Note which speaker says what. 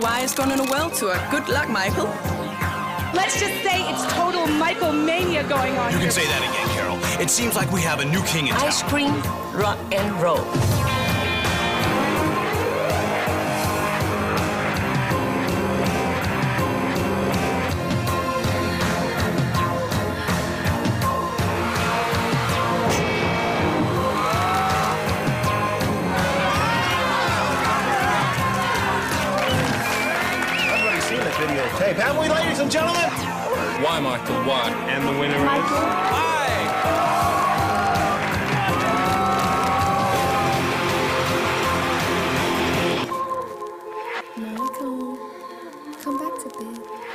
Speaker 1: gone on a world tour. Good luck, Michael.
Speaker 2: Let's just say it's total Michael mania going on. Here.
Speaker 3: You
Speaker 2: here.
Speaker 3: can say that again, Carol. It seems like we have a new king in town.
Speaker 4: Ice cream, rock and roll.
Speaker 5: Seen the videotape, haven't we, ladies and gentlemen?
Speaker 6: Why, Michael? Why?
Speaker 5: And the winner is...
Speaker 7: Michael, come back to bed. Please.